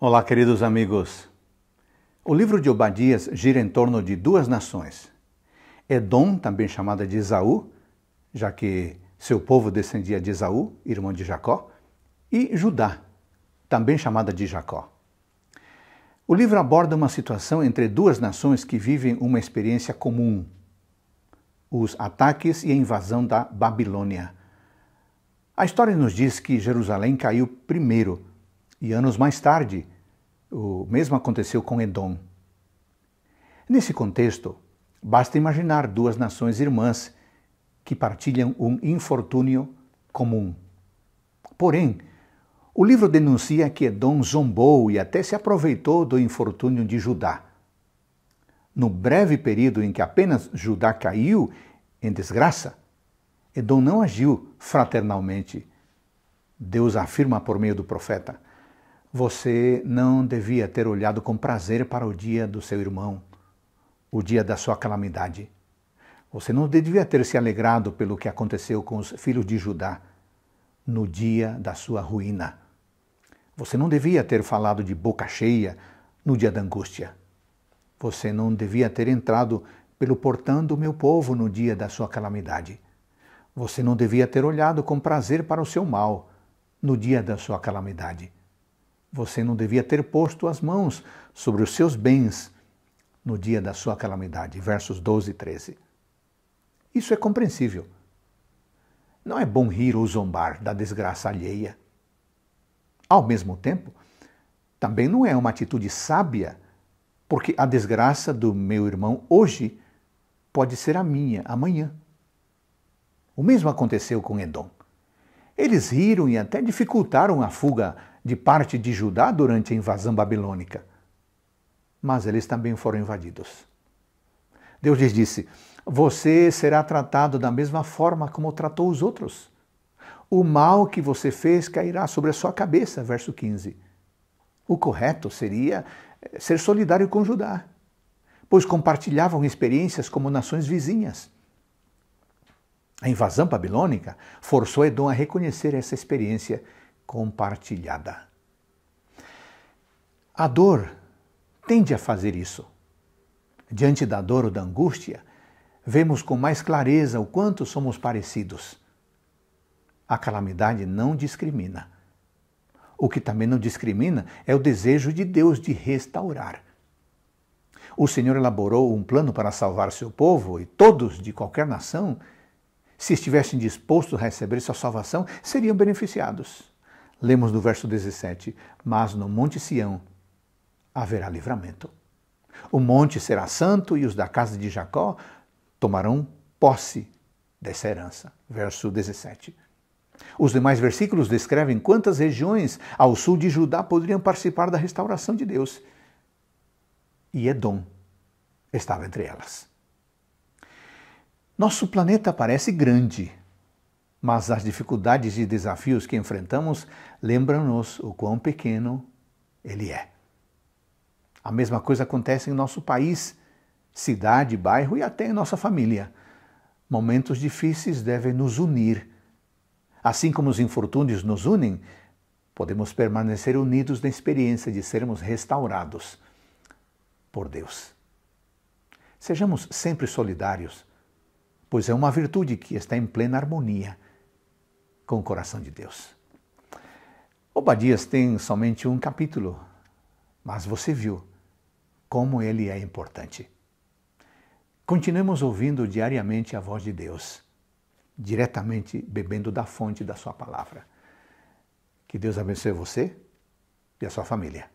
Olá, queridos amigos. O livro de Obadias gira em torno de duas nações. Edom, também chamada de Esaú, já que seu povo descendia de Esaú, irmão de Jacó, e Judá, também chamada de Jacó. O livro aborda uma situação entre duas nações que vivem uma experiência comum: os ataques e a invasão da Babilônia. A história nos diz que Jerusalém caiu primeiro e anos mais tarde, o mesmo aconteceu com Edom. Nesse contexto, basta imaginar duas nações irmãs que partilham um infortúnio comum. Porém, o livro denuncia que Edom zombou e até se aproveitou do infortúnio de Judá. No breve período em que apenas Judá caiu em desgraça, Edom não agiu fraternalmente. Deus afirma por meio do profeta: você não devia ter olhado com prazer para o dia do seu irmão, o dia da sua calamidade. Você não devia ter se alegrado pelo que aconteceu com os filhos de Judá no dia da sua ruína. Você não devia ter falado de boca cheia no dia da angústia. Você não devia ter entrado pelo portão do meu povo no dia da sua calamidade. Você não devia ter olhado com prazer para o seu mal no dia da sua calamidade. Você não devia ter posto as mãos sobre os seus bens no dia da sua calamidade. Versos 12 e 13. Isso é compreensível. Não é bom rir ou zombar da desgraça alheia. Ao mesmo tempo, também não é uma atitude sábia, porque a desgraça do meu irmão hoje pode ser a minha amanhã. O mesmo aconteceu com Edom. Eles riram e até dificultaram a fuga de parte de Judá durante a invasão babilônica. Mas eles também foram invadidos. Deus lhes disse: Você será tratado da mesma forma como tratou os outros. O mal que você fez cairá sobre a sua cabeça. Verso 15. O correto seria eh, ser solidário com Judá, pois compartilhavam experiências como nações vizinhas. A invasão babilônica forçou Edom a reconhecer essa experiência compartilhada. A dor tende a fazer isso. Diante da dor ou da angústia, vemos com mais clareza o quanto somos parecidos. A calamidade não discrimina. O que também não discrimina é o desejo de Deus de restaurar. O Senhor elaborou um plano para salvar seu povo e todos de qualquer nação, se estivessem dispostos a receber sua salvação, seriam beneficiados. Lemos no verso 17: Mas no Monte Sião haverá livramento. O monte será santo e os da casa de Jacó tomarão posse dessa herança. Verso 17. Os demais versículos descrevem quantas regiões ao sul de Judá poderiam participar da restauração de Deus. E Edom estava entre elas. Nosso planeta parece grande, mas as dificuldades e desafios que enfrentamos lembram-nos o quão pequeno ele é. A mesma coisa acontece em nosso país, cidade, bairro e até em nossa família. Momentos difíceis devem nos unir. Assim como os infortúnios nos unem, podemos permanecer unidos na experiência de sermos restaurados por Deus. Sejamos sempre solidários, pois é uma virtude que está em plena harmonia com o coração de Deus. Obadias tem somente um capítulo, mas você viu como ele é importante. Continuemos ouvindo diariamente a voz de Deus, diretamente bebendo da fonte da Sua palavra. Que Deus abençoe você e a sua família.